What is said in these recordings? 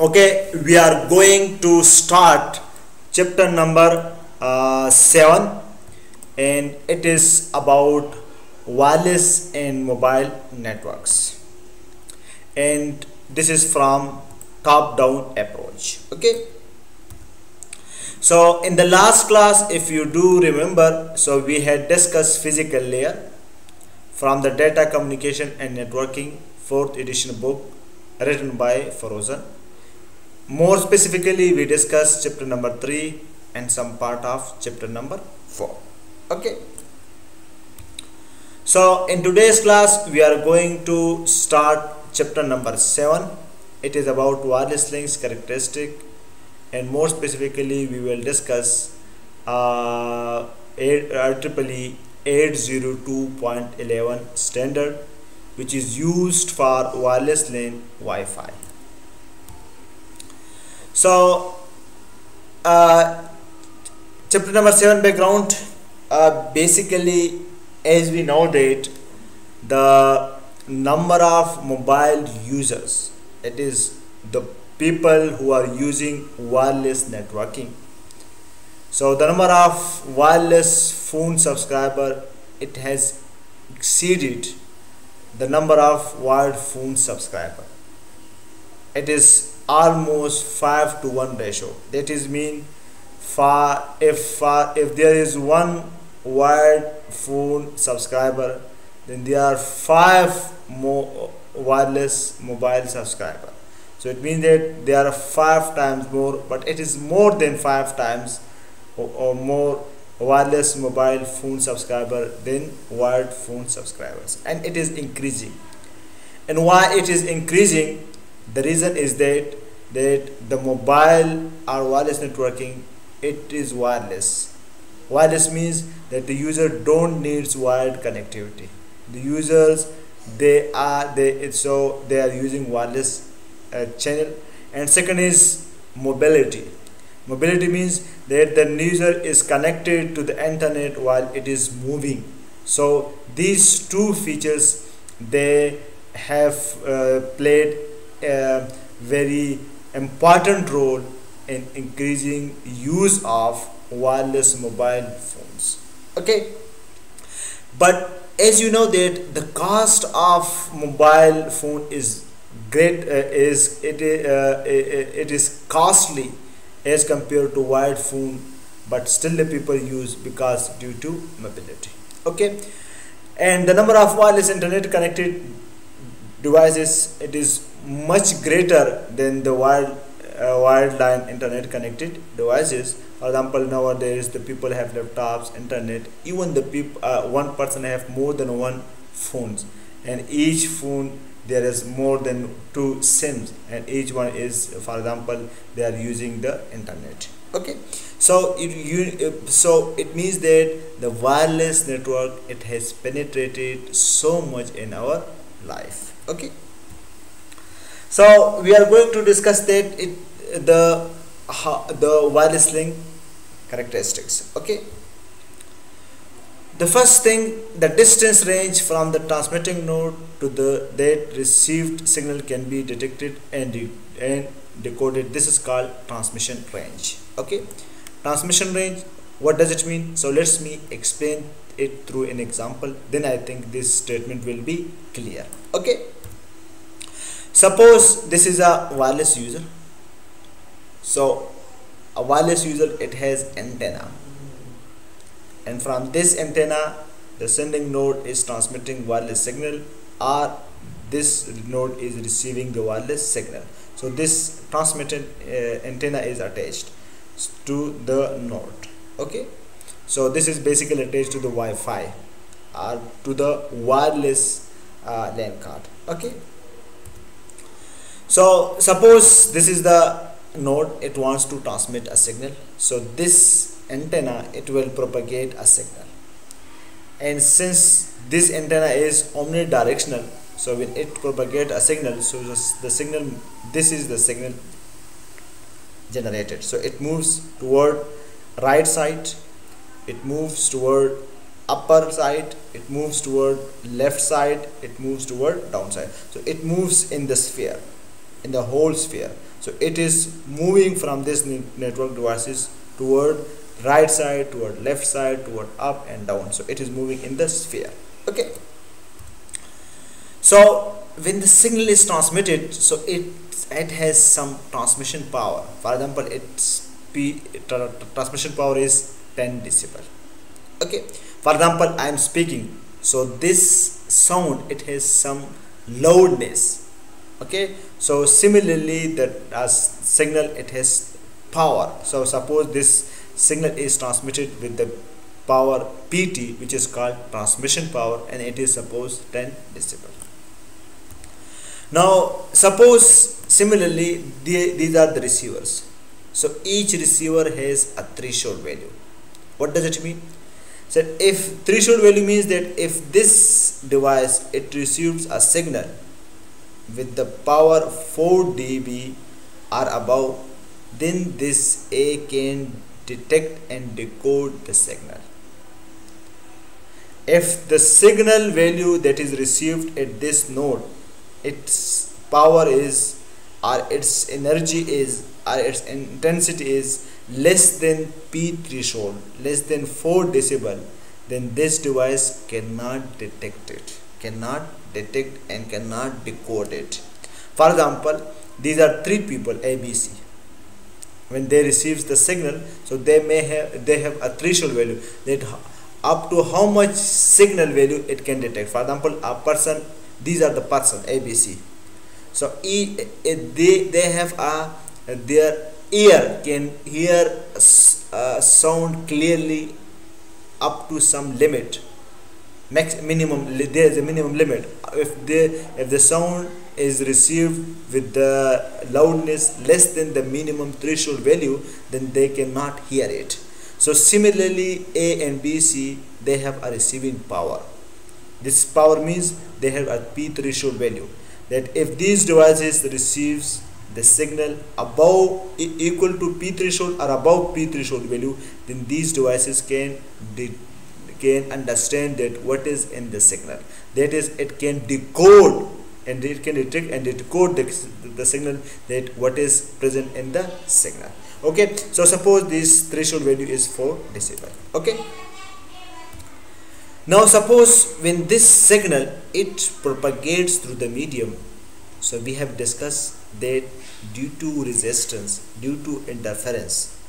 okay we are going to start chapter number uh, 7 and it is about wireless and mobile networks. And this is from top down approach. Okay? So in the last class if you do remember so we had discussed physical layer from the data communication and networking fourth edition book written by Forouzan more specifically we discuss chapter number 3 and some part of chapter number 4 okay. So in today's class we are going to start chapter number 7 it is about wireless links characteristic and more specifically we will discuss uh, IEEE 802.11 standard which is used for wireless LAN Wi-Fi so uh, chapter number 7 background uh, basically as we know that the number of mobile users it is the people who are using wireless networking. So the number of wireless phone subscriber it has exceeded the number of wired phone subscriber. It is almost 5 to 1 ratio. That is mean far if if there is one wired phone subscriber then there are five more uh, wireless mobile subscriber. So it means that there are five times more but it is more than five times or, or more wireless mobile phone subscriber than wired phone subscribers. And it is increasing. And why it is increasing? The reason is that that the mobile or wireless networking it is wireless. Wireless means that the user don't needs wired connectivity. The users they are they so they are using wireless uh, channel. And second is mobility. Mobility means that the user is connected to the internet while it is moving. So these two features they have uh, played very important role in increasing use of wireless mobile phones. Okay? But as you know that the cost of mobile phone is great uh, is it uh, it is costly as compared to wired phone but still the people use because due to mobility. Okay? And the number of wireless internet connected devices it is much greater than the wired uh, line internet connected devices. For example nowadays the people have laptops internet. Even the people uh, one person have more than one phones. And each phone there is more than two sims. And each one is for example they are using the internet. Okay? So it you so it means that the wireless network it has penetrated so much in our life. Okay so we are going to discuss that it the the wireless link characteristics okay? The first thing the distance range from the transmitting node to the that received signal can be detected and, and decoded. This is called transmission range okay? Transmission range what does it mean? So let's me explain it through an example. Then i think this statement will be clear okay suppose this is a wireless user. So a wireless user it has antenna. And from this antenna the sending node is transmitting wireless signal or this node is receiving the wireless signal. So this transmitted uh, antenna is attached to the node. Okay? So this is basically attached to the Wi-Fi or to the wireless uh, LAN card. Okay so suppose this is the node it wants to transmit a signal. So this antenna it will propagate a signal. And since this antenna is omnidirectional so when it propagate a signal so the signal this is the signal generated. So it moves toward right side it moves toward upper side it moves toward left side it moves toward downside so it moves in the sphere in the whole sphere. So it is moving from this network devices toward right side toward left side toward up and down. So it is moving in the sphere. Okay. So when the signal is transmitted so it it has some transmission power. For example its p tra transmission power is 10 decibel. Okay. For example i am speaking. So this sound it has some loudness. Okay so similarly that as uh, signal it has power. So suppose this signal is transmitted with the power pt which is called transmission power and it is suppose 10 decibel. Now suppose similarly these are the receivers. So each receiver has a threshold value. What does it mean? So if threshold value means that if this device it receives a signal with the power 4 dB or above then this A can detect and decode the signal. If the signal value that is received at this node its power is or its energy is or its intensity is less than P threshold less than 4 decibel then this device cannot detect it cannot detect and cannot decode it for example these are three people abc when they receives the signal so they may have they have a threshold value that up to how much signal value it can detect. For example a person these are the person abc so e, they they have a their ear can hear a uh, sound clearly up to some limit max minimum there is a minimum limit. If the if the sound is received with the loudness less than the minimum threshold value then they cannot hear it. So similarly a and b c they have a receiving power. This power means they have a p threshold value. That if these devices receives the signal above equal to p threshold or above p threshold value then these devices can can understand that what is in the signal. That is it can decode and it can detect and decode the, the signal that what is present in the signal. Okay? So suppose this threshold value is 4 decibel. Okay? Now suppose when this signal it propagates through the medium. So we have discussed that due to resistance due to interference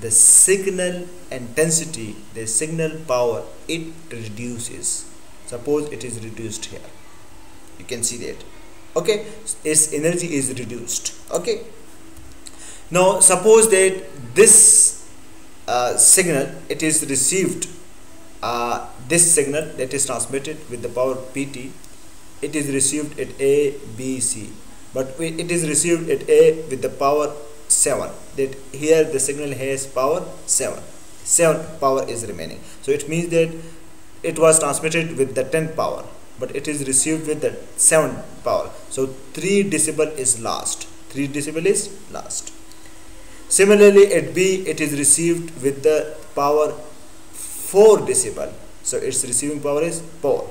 the signal intensity the signal power it reduces. Suppose it is reduced here. You can see that. Okay? Its energy is reduced. Okay? Now suppose that this uh, signal it is received uh, this signal that is transmitted with the power pt it is received at a b c. But it is received at a with the power 7 that here the signal has power 7 7 power is remaining. So it means that it was transmitted with the 10 power but it is received with the 7 power. So 3 decibel is lost 3 decibel is lost similarly at b it is received with the power 4 decibel. So its receiving power is 4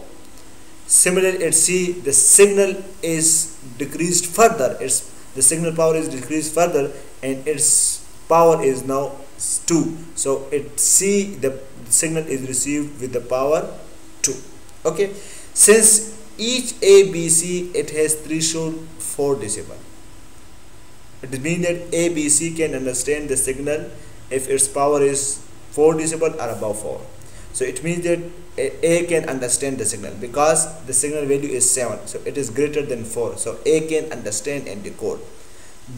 similarly at c the signal is decreased further. Its the signal power is decreased further and its power is now 2 so it c the signal is received with the power 2 okay. Since each abc it has threshold 4 decibel. It means that abc can understand the signal if its power is 4 decibel or above 4 so it means that a can understand the signal because the signal value is 7 so it is greater than 4 so a can understand and decode.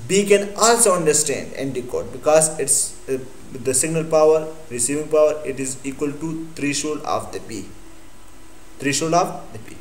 B can also understand and decode because it's uh, the signal power receiving power it is equal to threshold of the b threshold of the b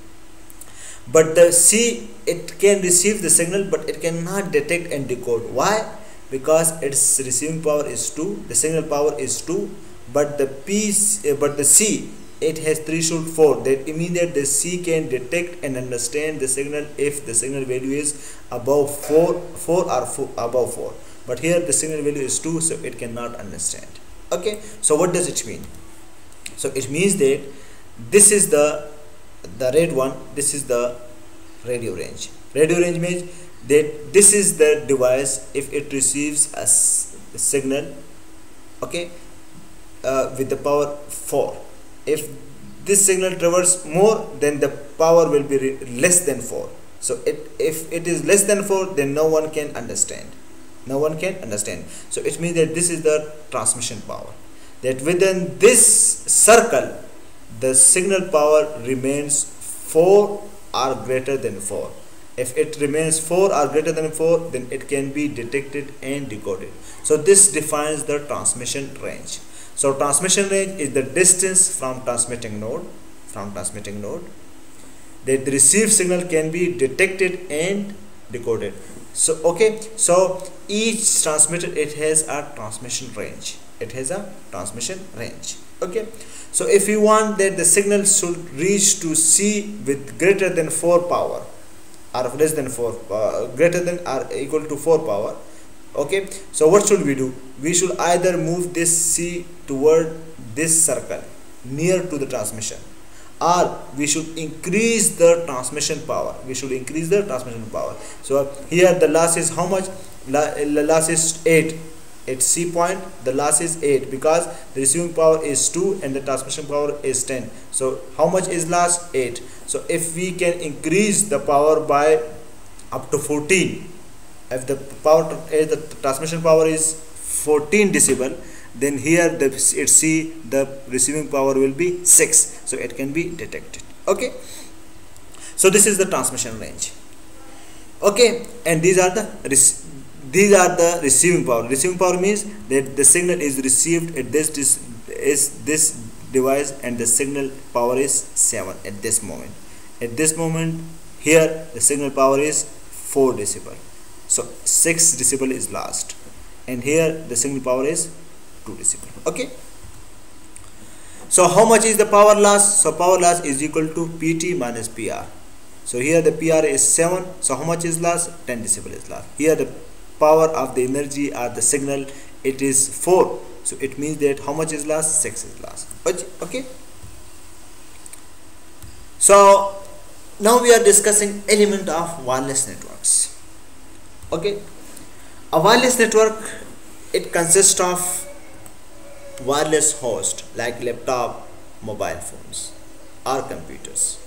but the c it can receive the signal but it cannot detect and decode. Why? Because its receiving power is 2 the signal power is 2 but the p uh, but the c it has threshold 4 that that the C can detect and understand the signal if the signal value is above 4 4 or four, above 4 but here the signal value is 2 so it cannot understand. Okay so what does it mean? So it means that this is the the red one this is the radio range. Radio range means that this is the device if it receives a signal okay uh, with the power 4 if this signal traverses more then the power will be less than 4 so it if it is less than 4 then no one can understand. No one can understand. So it means that this is the transmission power. That within this circle the signal power remains 4 or greater than 4 if it remains 4 or greater than 4 then it can be detected and decoded. So this defines the transmission range so transmission range is the distance from transmitting node from transmitting node. That the received signal can be detected and decoded. So okay so each transmitter it has a transmission range. It has a transmission range okay? So if you want that the signal should reach to c with greater than 4 power or less than 4 uh, greater than or equal to 4 power okay? So what should we do? We should either move this c toward this circle near to the transmission or we should increase the transmission power. We should increase the transmission power. So here the loss is how much? The loss is 8 at C point the loss is 8 because the receiving power is 2 and the transmission power is 10 so how much is loss? 8 so if we can increase the power by up to 14 if the power if the transmission power is 14 decibel then here the it see the receiving power will be 6 so it can be detected. Okay? So this is the transmission range. Okay? And these are the these are the receiving power. Receiving power means that the signal is received at this is this device and the signal power is 7 at this moment. At this moment here the signal power is 4 decibel so 6 decibel is lost and here the signal power is 2 decibel okay? So how much is the power loss? So power loss is equal to pt minus pr so here the pr is 7 so how much is loss? 10 decibel is loss. Here the power of the energy or the signal it is 4 so it means that how much is loss? 6 is loss. Okay? So now we are discussing element of wireless networks okay a wireless network it consists of wireless host like laptop, mobile phones or computers.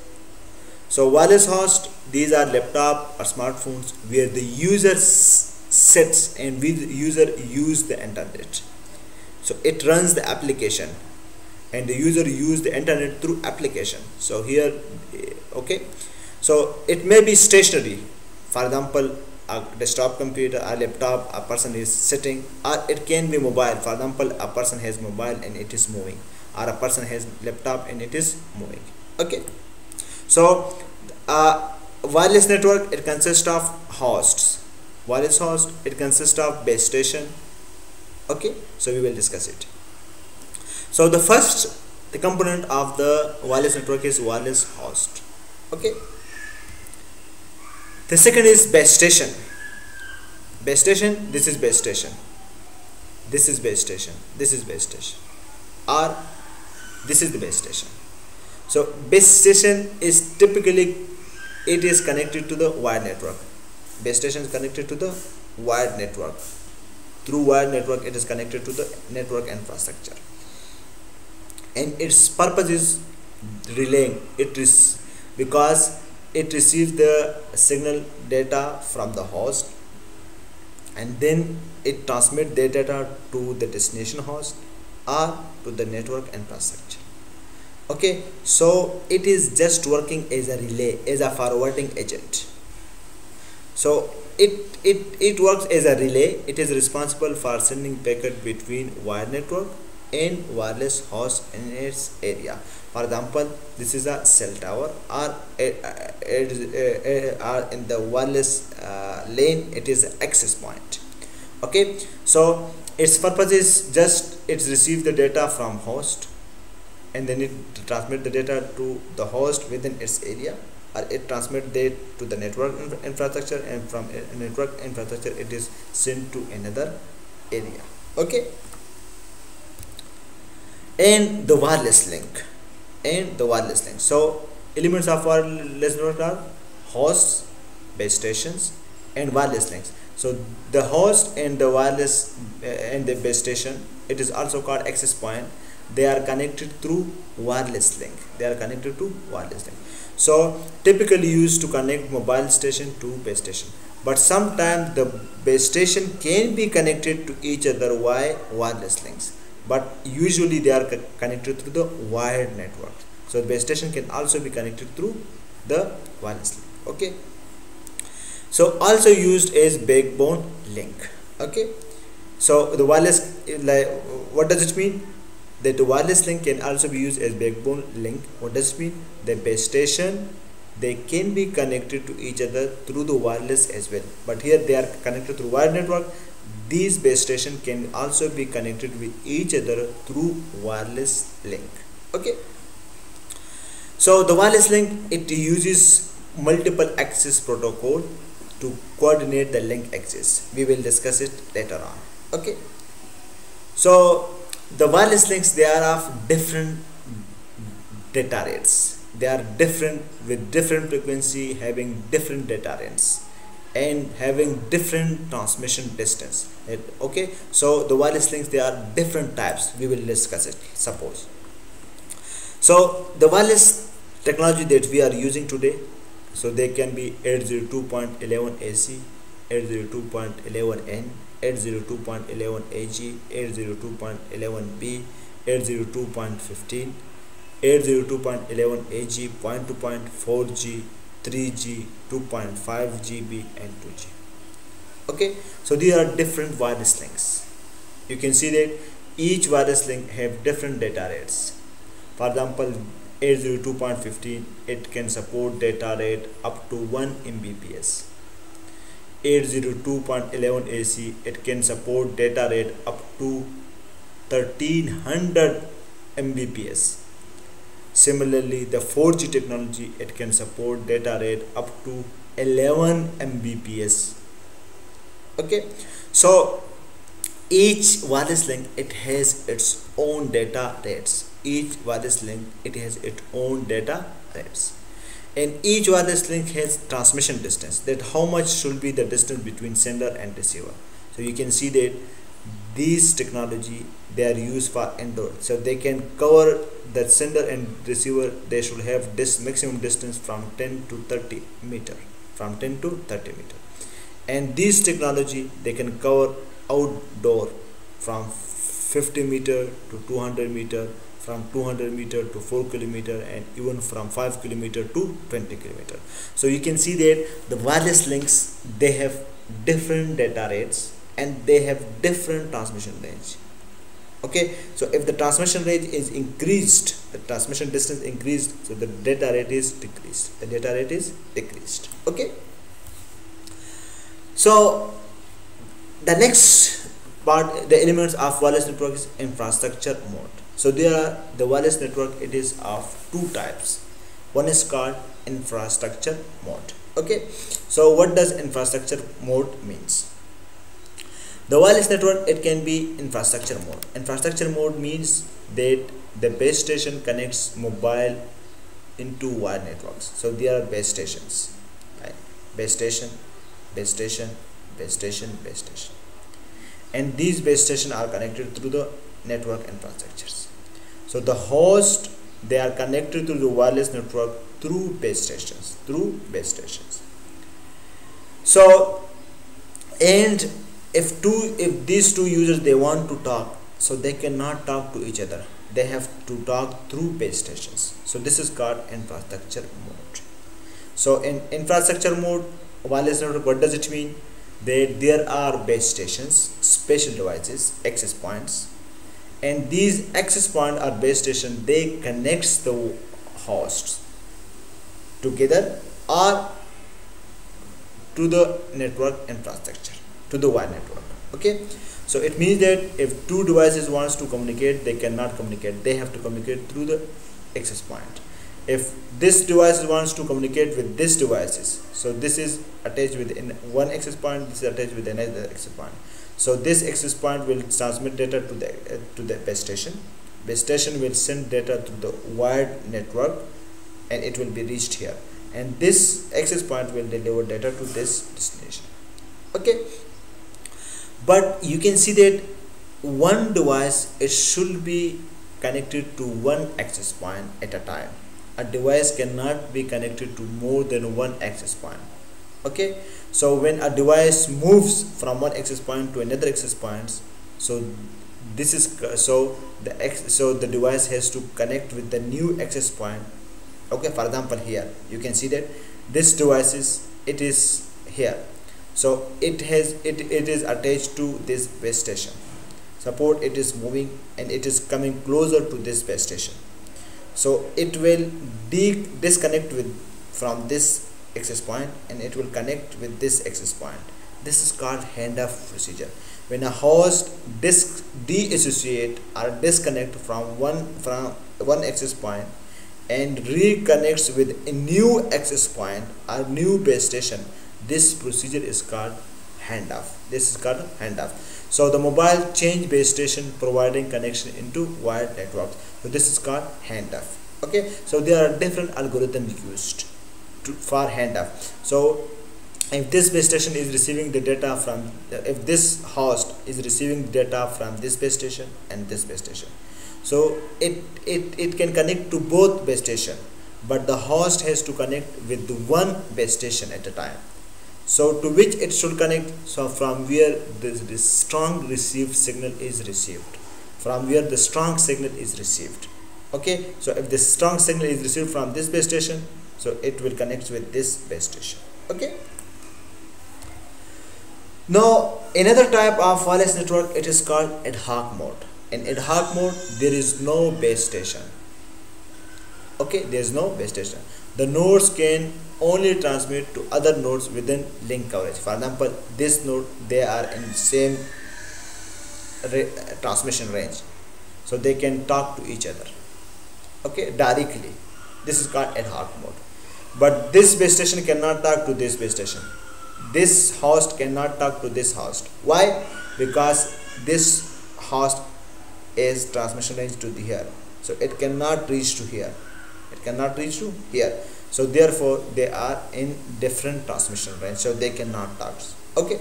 So wireless host, these are laptop or smartphones where the user sits and the user use the internet. So it runs the application and the user use the internet through application. So here, eh, okay. So it may be stationary. For example, a desktop computer a laptop a person is sitting or it can be mobile. For example a person has mobile and it is moving or a person has laptop and it is moving. Okay. So uh, wireless network it consists of hosts. Wireless host it consists of base station. Okay. So we will discuss it. So the first the component of the wireless network is wireless host. Okay the second is base station. Base station this is base station. This is base station. This is base station. Or this is the base station. So base station is typically it is connected to the wired network. Base station is connected to the wired network. Through wired network it is connected to the network infrastructure. And its purpose is relaying it is because it receives the signal data from the host and then it transmits the data to the destination host or to the network infrastructure. Okay so it is just working as a relay as a forwarding agent. So it it it works as a relay. It is responsible for sending packet between wire network and wireless host in its area for example this is a cell tower. Or are in the wireless uh, LAN it is access point. Okay? So its purpose is just it's receive the data from host and then it transmit the data to the host within its area or it transmit it to the network infrastructure and from network infrastructure it is sent to another area. Okay? And the wireless link and the wireless link so elements of wireless network are hosts base stations and wireless links. So the host and the wireless uh, and the base station it is also called access point. They are connected through wireless link. They are connected to wireless link. So typically used to connect mobile station to base station. But sometimes the base station can be connected to each other via wireless links but usually they are connected through the wired network. So the base station can also be connected through the wireless link. Okay? So also used as backbone link. Okay? So the wireless like what does it mean? That the wireless link can also be used as backbone link. What does it mean? The base station they can be connected to each other through the wireless as well. But here they are connected through wired network these base station can also be connected with each other through wireless link. Okay. So the wireless link it uses multiple access protocol to coordinate the link access. We will discuss it later on. Okay. So the wireless links they are of different data rates. They are different with different frequency having different data rates and having different transmission distance. It, okay? So the wireless links they are different types. We will discuss it suppose. So the wireless technology that we are using today so they can be 802.11 ac 802.11n 802.11ag 802.11b 802.15 802.11ag point two point four G. 3G 2.5 GB and 2G okay so these are different wireless links. You can see that each wireless link have different data rates. For example 802.15 it can support data rate up to 1 Mbps. 802.11 AC it can support data rate up to 1300 Mbps Similarly, the 4G technology, it can support data rate up to 11 Mbps. Okay, so each wireless link, it has its own data rates. Each wireless link, it has its own data rates. And each wireless link has transmission distance, that how much should be the distance between sender and receiver. So you can see that these technology they are used for indoor so they can cover the sender and receiver they should have this maximum distance from 10 to 30 meter from 10 to 30 meter. And this technology they can cover outdoor from 50 meter to 200 meter from 200 meter to 4 kilometer and even from 5 kilometer to 20 kilometer. So you can see that the wireless links they have different data rates and they have different transmission range okay? So if the transmission range is increased the transmission distance increased so the data rate is decreased. The data rate is decreased. Okay? So the next part the elements of wireless network is infrastructure mode. So there are the wireless network it is of two types. One is called infrastructure mode. Okay? So what does infrastructure mode means the wireless network, it can be infrastructure mode. Infrastructure mode means that the base station connects mobile into wired networks. So there are base stations, right? Base station, base station, base station, base station. And these base stations are connected through the network infrastructures. So the host, they are connected to the wireless network through base stations, through base stations. So, and if two if these two users they want to talk so they cannot talk to each other. They have to talk through base stations. So this is called infrastructure mode. So in infrastructure mode wireless network what does it mean? That there are base stations special devices access points. And these access point or base station. They connects the hosts together or to the network infrastructure to the wire network okay? So it means that if two devices wants to communicate they cannot communicate. They have to communicate through the access point. If this device wants to communicate with this devices so this is attached within one access point this is attached with another access point. So this access point will transmit data to the uh, to the base station. Base station will send data to the wired network and it will be reached here. And this access point will deliver data to this destination. Okay but you can see that one device it should be connected to one access point at a time. A device cannot be connected to more than one access point. Okay? So when a device moves from one access point to another access point so this is so the x so the device has to connect with the new access point. Okay? For example here you can see that this device is it is here so it has it, it is attached to this base station. Support it is moving and it is coming closer to this base station. So it will disconnect with from this access point and it will connect with this access point. This is called handoff procedure. When a host dis deassociate or disconnect from one from one access point and reconnects with a new access point or new base station this procedure is called handoff. This is called handoff. So the mobile change base station providing connection into wired networks. So this is called handoff. Okay? So there are different algorithms used to, for handoff. So if this base station is receiving the data from if this host is receiving data from this base station and this base station. So it it, it can connect to both base station but the host has to connect with the one base station at a time so to which it should connect so from where this, this strong received signal is received. From where the strong signal is received. Okay? So if the strong signal is received from this base station so it will connect with this base station. Okay? Now another type of wireless network it is called ad hoc mode. In ad hoc mode there is no base station. Okay? There is no base station the nodes can only transmit to other nodes within link coverage. For example this node they are in the same transmission range. So they can talk to each other okay directly. This is called ad hoc mode. But this base station cannot talk to this base station. This host cannot talk to this host. Why? Because this host is transmission range to the here. So it cannot reach to here cannot reach to here. So therefore they are in different transmission range. So they cannot talk okay.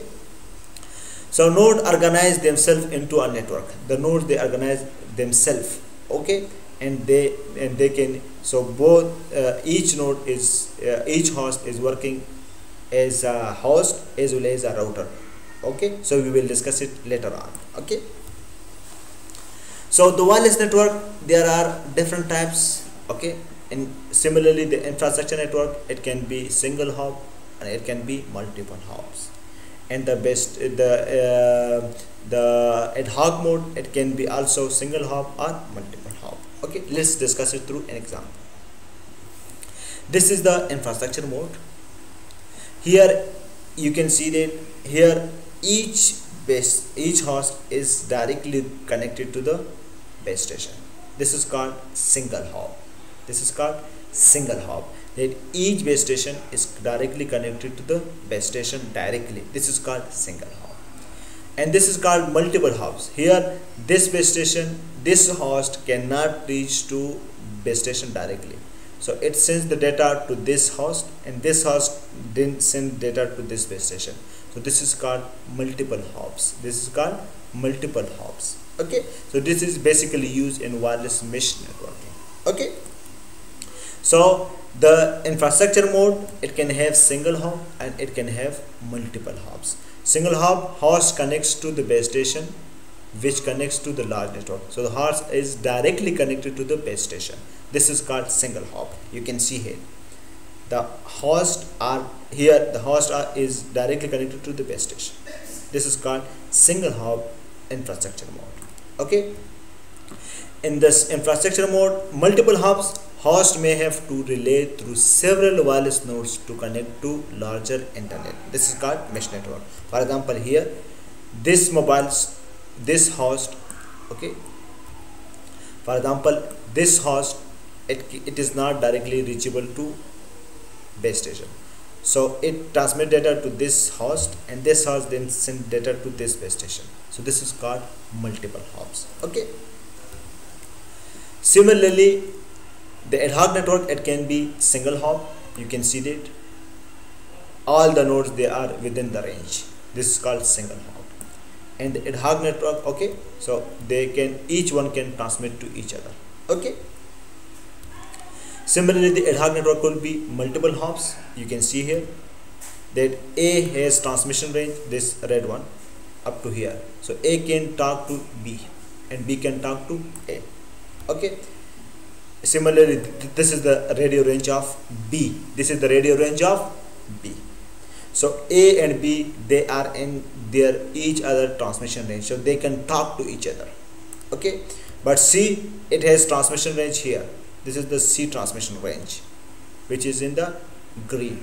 So node organize themselves into a network. The nodes they organize themselves. Okay. And they and they can so both uh, each node is uh, each host is working as a host as well as a router. Okay. So we will discuss it later on. Okay. So the wireless network there are different types. Okay and similarly the infrastructure network it can be single hop and it can be multiple hops and the best the uh, the ad hoc mode it can be also single hop or multiple hop okay let's discuss it through an example. This is the infrastructure mode. Here you can see that here each base each host is directly connected to the base station. This is called single hop this is called single hop that each base station is directly connected to the base station directly. This is called single hop and this is called multiple hops here this base station this host cannot reach to base station directly. So it sends the data to this host and this host didn't send data to this base station. So this is called multiple hops this is called multiple hops okay? So this is basically used in wireless mesh networking. Okay so the infrastructure mode it can have single hop and it can have multiple hops single hop host connects to the base station which connects to the large network. So the host is directly connected to the base station. This is called single hop you can see here. The host are here the host are, is directly connected to the base station. This is called single hop infrastructure mode. Okay? In this infrastructure mode multiple hops host may have to relay through several wireless nodes to connect to larger internet. This is called mesh network. For example here this mobile this host okay? For example this host it, it is not directly reachable to base station. So it transmit data to this host and this host then send data to this base station. So this is called multiple hops okay? Similarly the ad hoc network it can be single hop you can see that all the nodes they are within the range. This is called single hop. And the ad hoc network okay so they can each one can transmit to each other okay. Similarly the ad hoc network will be multiple hops. You can see here that a has transmission range this red one up to here. So a can talk to b and b can talk to a okay similarly th this is the radio range of b. This is the radio range of b. So a and b they are in their each other transmission range. So they can talk to each other. Okay? But c it has transmission range here. This is the c transmission range which is in the green.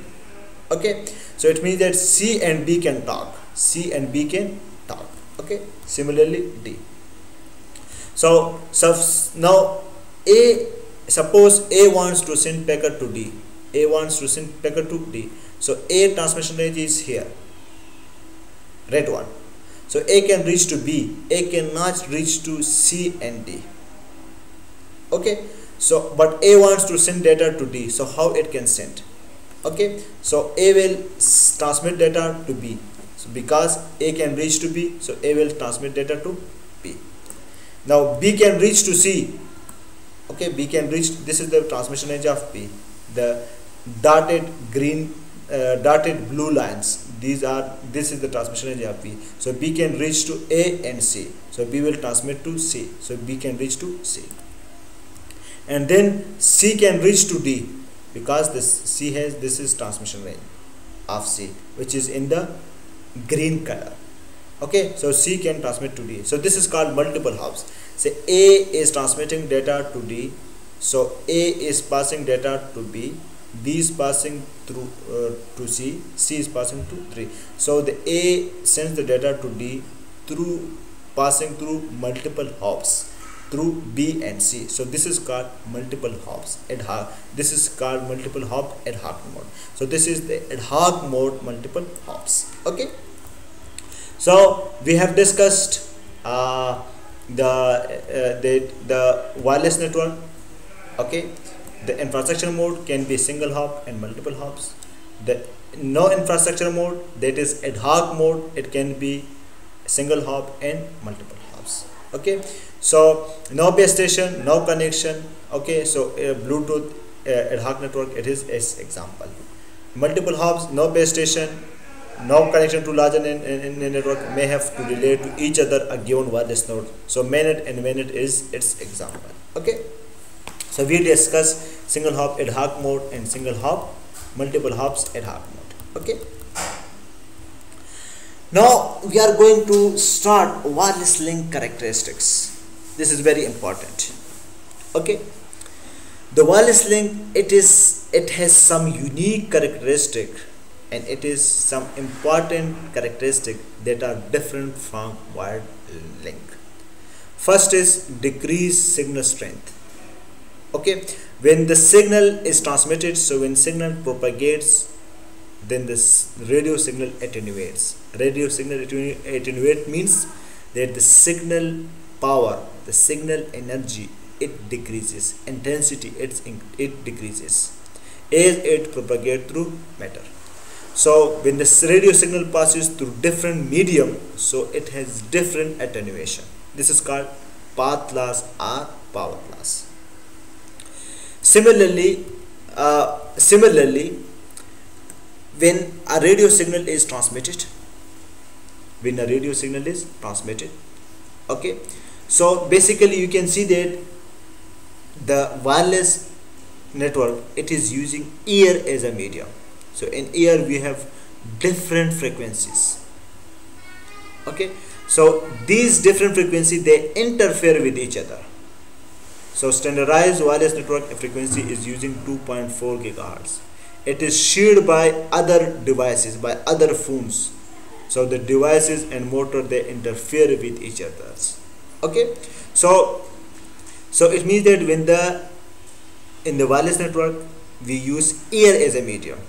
Okay? So it means that c and b can talk. C and b can talk. Okay? Similarly d. So, so now a suppose a wants to send packet to d a wants to send packet to d so a transmission range is here red one. So a can reach to b a cannot reach to c and d. Okay? So but a wants to send data to d so how it can send? Okay? So a will transmit data to b. So because a can reach to b so a will transmit data to b. Now b can reach to c okay b can reach this is the transmission range of b the dotted green uh, dotted blue lines these are this is the transmission range of b so b can reach to a and c. So b will transmit to c. So b can reach to c. And then c can reach to d because this c has this is transmission range of c which is in the green color. Okay so c can transmit to d. So this is called multiple hops say a is transmitting data to d. So a is passing data to b. B is passing through uh, to c. C is passing to 3 so the a sends the data to d through passing through multiple hops through b and c. So this is called multiple hops ad hoc. This is called multiple hop ad hoc mode. So this is the ad hoc mode multiple hops. Okay? So we have discussed uh, the uh, the the wireless network okay? The infrastructure mode can be single hop and multiple hops. The no infrastructure mode that is ad hoc mode it can be single hop and multiple hops okay? So no base station no connection okay? So uh, bluetooth uh, ad hoc network it is as example. Multiple hops no base station no connection to larger network may have to relate to each other a given wireless node. So MANET and mainnet is its example. Okay? So we discuss single hop ad hoc mode and single hop multiple hops ad hoc mode. Okay? Now we are going to start wireless link characteristics. This is very important. Okay? The wireless link it is it has some unique characteristic and it is some important characteristic that are different from wired link. First is decreased signal strength. Okay? When the signal is transmitted so when signal propagates then this radio signal attenuates. Radio signal attenuate means that the signal power the signal energy it decreases. Intensity it's it decreases. As it propagates through matter so when the radio signal passes through different medium so it has different attenuation. This is called path loss or power loss similarly uh, similarly when a radio signal is transmitted when a radio signal is transmitted okay? So basically you can see that the wireless network it is using air as a medium so in air we have different frequencies. Okay? So these different frequencies they interfere with each other. So standardized wireless network frequency is using 2.4 gigahertz. It is shared by other devices by other phones. So the devices and motor they interfere with each other. Okay? So so it means that when the in the wireless network we use air as a medium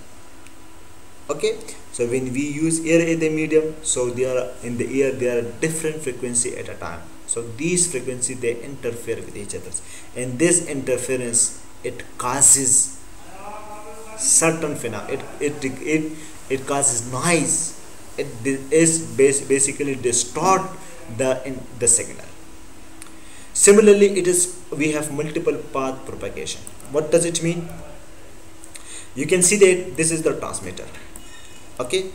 okay? So when we use air as a medium so they are in the air there are different frequency at a time. So these frequency they interfere with each other. And this interference it causes certain phenomena it, it it it causes noise. It is bas- basically distort the in the signal. Similarly it is we have multiple path propagation. What does it mean? You can see that this is the transmitter okay?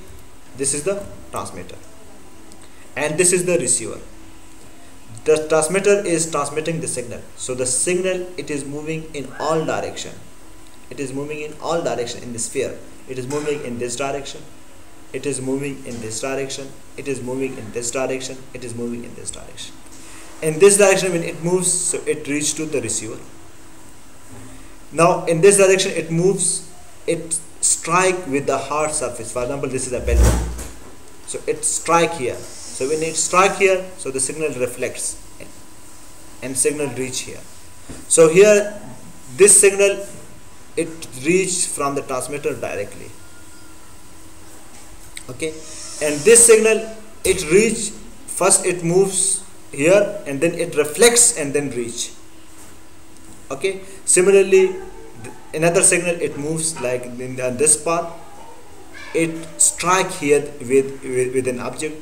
This is the transmitter. And this is the receiver. The transmitter is transmitting the signal. So the signal it is moving in all direction. It is moving in all direction in the sphere. It is moving in this direction. It is moving in this direction. It is moving in this direction. It is moving in this direction. In this direction when it moves so it reaches to the receiver. Now in this direction it moves it strike with the hard surface. For example this is a bell so it strike here. So when it strike here so the signal reflects and signal reach here. So here this signal it reach from the transmitter directly. Okay? And this signal it reach first it moves here and then it reflects and then reach. Okay? Similarly another signal it moves like in this path. It strike here with, with with an object.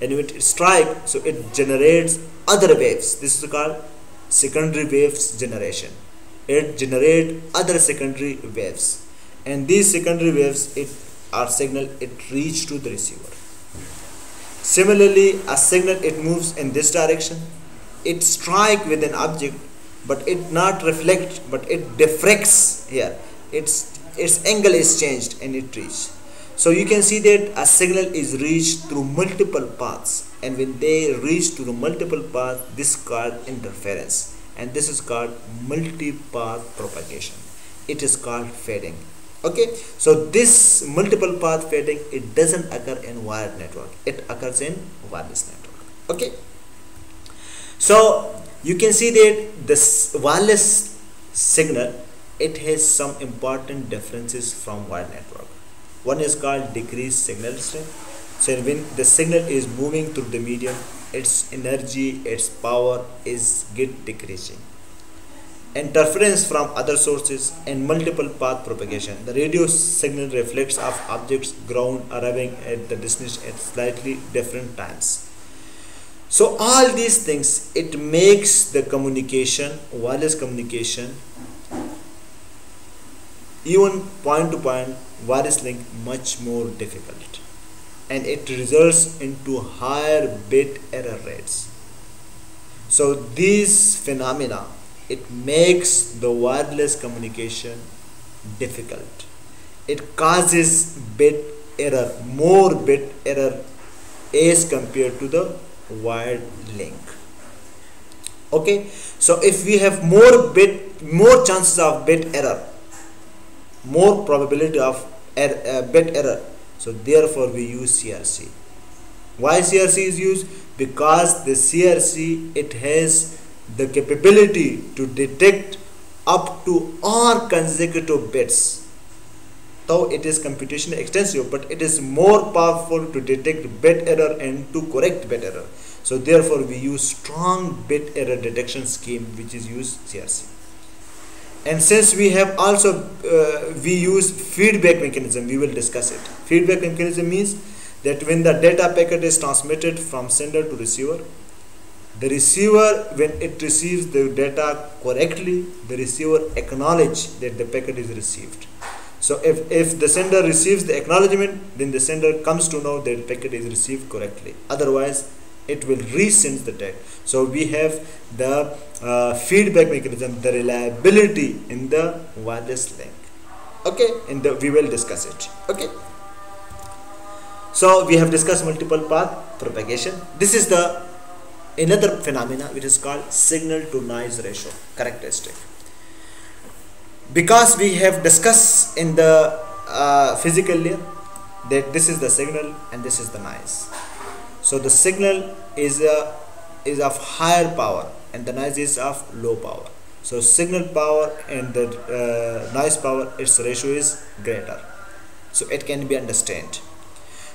And it strike so it generates other waves. This is called secondary waves generation. It generate other secondary waves. And these secondary waves it are signal it reach to the receiver. Similarly a signal it moves in this direction. It strike with an object but it not reflect but it diffracts here. Its its angle is changed and it reach so you can see that a signal is reached through multiple paths. And when they reach to the multiple paths this is called interference. And this is called multi-path propagation. It is called fading. Okay? So this multiple path fading it doesn't occur in wired network. It occurs in wireless network. Okay? So you can see that this wireless signal it has some important differences from wired network. One is called decreased signal strength. So when the signal is moving through the medium its energy its power is get decreasing. Interference from other sources and multiple path propagation. The radio signal reflects of objects ground arriving at the distance at slightly different times so all these things it makes the communication wireless communication even point to point wireless link much more difficult. And it results into higher bit error rates. So these phenomena it makes the wireless communication difficult. It causes bit error more bit error as compared to the wired link. Okay so if we have more bit more chances of bit error more probability of er, uh, bit error so therefore we use crc why crc is used? Because the crc it has the capability to detect up to r consecutive bits though it is computationally extensive but it is more powerful to detect bit error and to correct bit error. So therefore we use strong bit error detection scheme which is used crc and since we have also uh, we use feedback mechanism we will discuss it. Feedback mechanism means that when the data packet is transmitted from sender to receiver the receiver when it receives the data correctly the receiver acknowledge that the packet is received so if, if the sender receives the acknowledgement then the sender comes to know that the packet is received correctly. Otherwise it will resend the text so we have the uh, feedback mechanism the reliability in the wireless link. Okay? And the, we will discuss it. Okay? So we have discussed multiple path propagation. This is the another phenomena which is called signal to noise ratio characteristic because we have discussed in the uh, physical layer that this is the signal and this is the noise. So the signal is a, is of higher power and the noise is of low power. So signal power and the uh, noise power its ratio is greater. So it can be understood.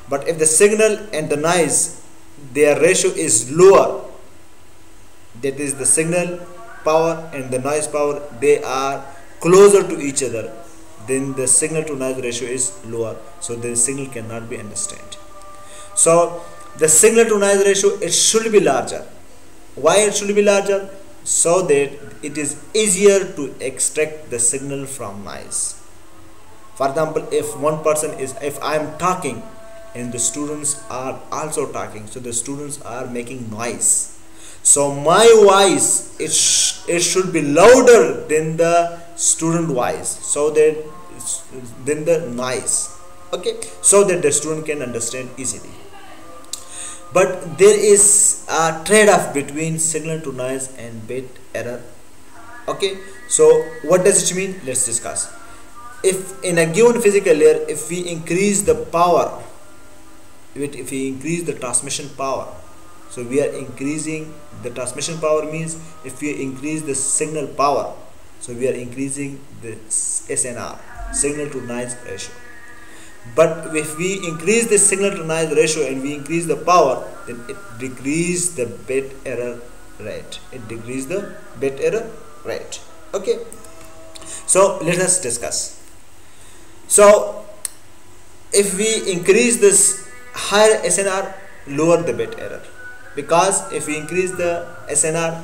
But if the signal and the noise their ratio is lower that is the signal power and the noise power they are closer to each other then the signal to noise ratio is lower. So the signal cannot be understood. So the signal to noise ratio it should be larger. Why it should be larger? So that it is easier to extract the signal from noise for example if one person is if i am talking and the students are also talking so the students are making noise. So my voice it, sh it should be louder than the student voice so that then the noise okay? So that the student can understand easily. But there is a trade-off between signal to noise and bit error. Okay? So what does it mean? Let's discuss. If in a given physical layer if we increase the power if we increase the transmission power so we are increasing the transmission power means if we increase the signal power so we are increasing the SNR signal to noise ratio. But if we increase the signal to noise ratio and we increase the power then it decrease the bit error rate. It decrease the bit error rate. Okay? So let us discuss. So if we increase this higher SNR lower the bit error. Because if we increase the SNR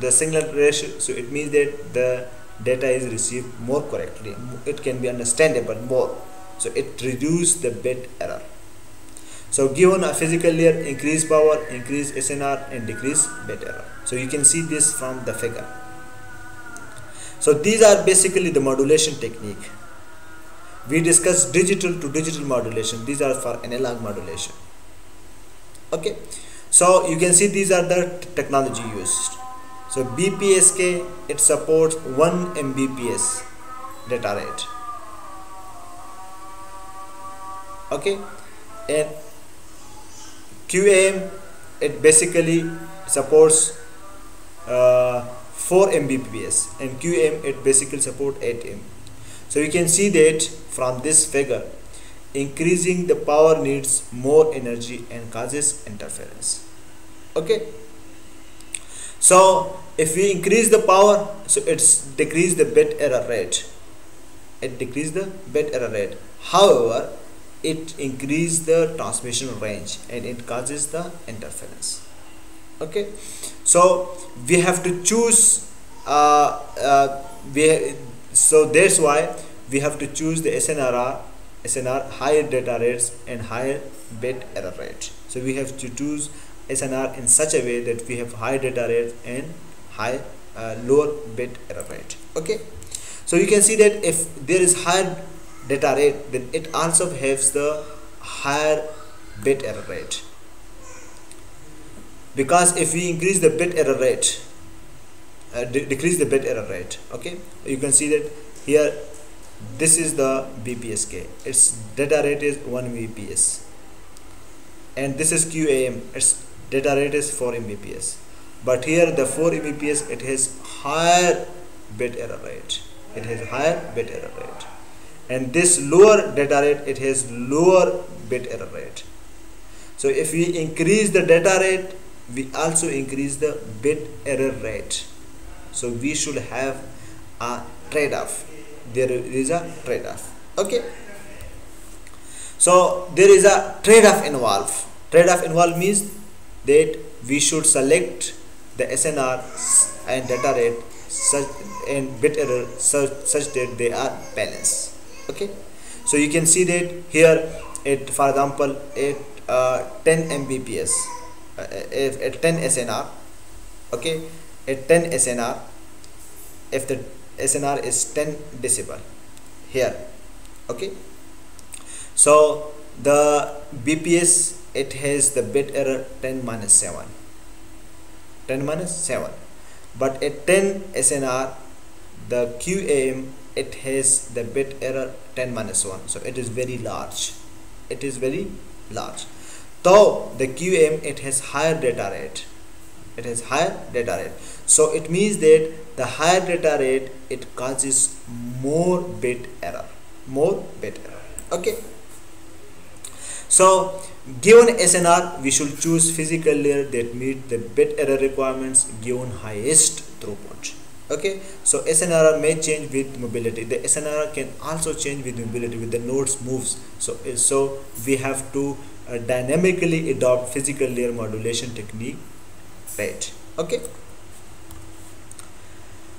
the signal ratio so it means that the data is received more correctly. It can be understandable more. So it reduce the bit error. So given a physical layer increase power increase SNR and decrease bit error. So you can see this from the figure. So these are basically the modulation technique. We discussed digital to digital modulation. These are for analog modulation. Okay? So you can see these are the technology used so BPSK it supports 1 Mbps data rate. Okay? And QAM it basically supports uh, 4 Mbps and QAM it basically support 8 M. So you can see that from this figure increasing the power needs more energy and causes interference. Okay? So if we increase the power so it's decrease the bit error rate. It decrease the bit error rate. However it increase the transmission range and it causes the interference. Okay? So we have to choose uh, uh, we so that's why we have to choose the SNR SNR higher data rates and higher bit error rate. So we have to choose SNR in such a way that we have high data rate and high uh, lower bit error rate. Okay? So you can see that if there is higher data rate then it also has the higher bit error rate. Because if we increase the bit error rate uh, de decrease the bit error rate okay? You can see that here this is the BPSK its data rate is 1 Mbps. And this is QAM its data rate is 4 Mbps but here the 4 Mbps it has higher bit error rate. It has higher bit error rate. And this lower data rate it has lower bit error rate. So if we increase the data rate we also increase the bit error rate. So we should have a trade-off. There is a trade-off. Okay? So there is a trade-off involved. Trade-off involved means that we should select the SNR and data rate such and bit error such, such that they are balanced. Okay? So you can see that here it for example at uh, 10 mbps uh, at 10 snr okay? At 10 SNR if the SNR is 10 decibel here okay? So the BPS it has the bit error 10 minus 7 10 minus 7 but at 10 SNR the QAM it has the bit error 10 minus 1 so it is very large. It is very large. Though the QAM it has higher data rate. It has higher data rate. So it means that the higher data rate it causes more bit error. More bit error. Okay. So given SNR we should choose physical layer that meet the bit error requirements given highest throughput. Okay? So SNR may change with mobility. The SNR can also change with mobility with the nodes moves. So so we have to uh, dynamically adopt physical layer modulation technique right? Okay?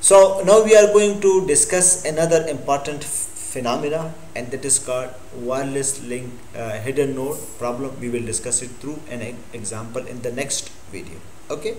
So now we are going to discuss another important phenomena and that is called wireless link uh, hidden node problem. We will discuss it through an example in the next video. Okay